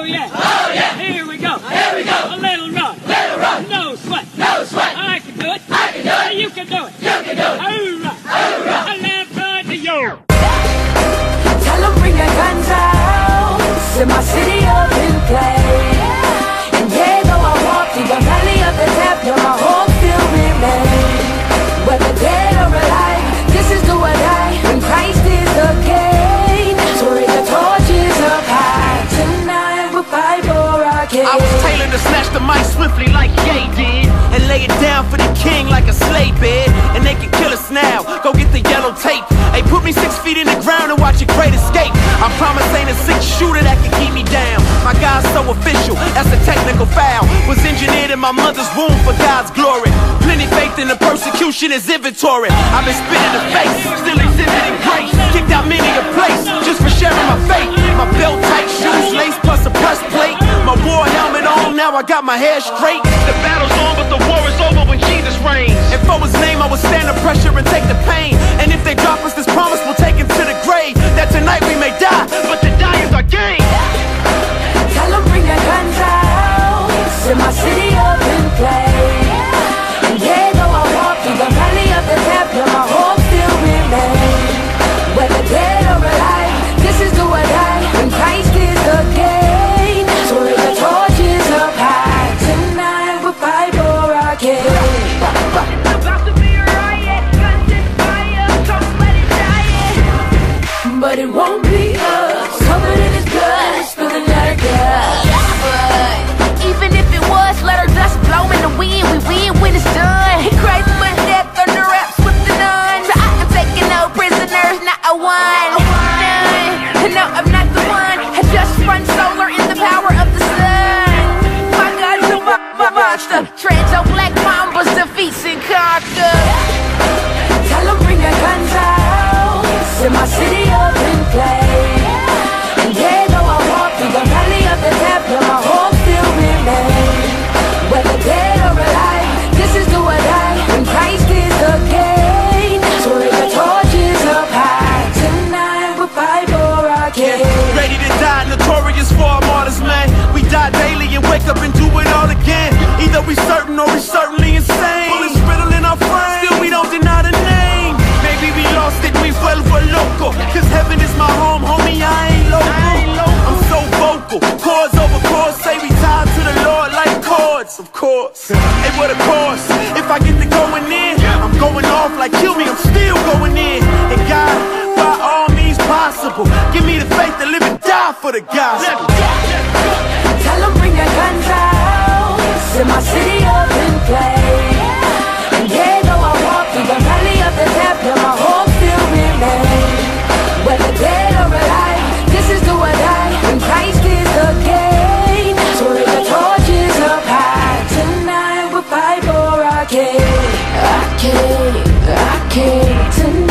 Oh yeah. Oh yeah. Here we go. Here we go. A little run. Little run. No sweat. No sweat. I can do it. I can do it. You can do it. You can do it. Hoorah. Hoorah. A left run to you. Tell them bring their the mic swiftly like Ye did And lay it down for the king like a slave bed And they can kill us now, go get the yellow tape. Hey, put me six feet in the ground and watch a great escape. I promise ain't a six shooter that can keep me down. My God's so official, that's a technical foul. Was engineered in my mother's womb for God's glory. Plenty faith in the persecution is inventory. I've been spit in the face, now I got my hair straight. The battle's on, but the war is over when Jesus reigns. And for his name, I will stand the pressure and take the pain Treads black mambas, defeats and conquer. Tell them bring their guns out. Set my city up in play. For the gospel Tell them bring their guns out. Set my city up in play. And yeah, though I walk through the valley of the death, yeah, my home still remains. Whether dead or alive, this is do or die. When Christ is the gain. So raise the torches up high. Tonight we'll fight for our king. Our king, our king. Tonight.